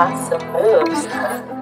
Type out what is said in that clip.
Awesome moves.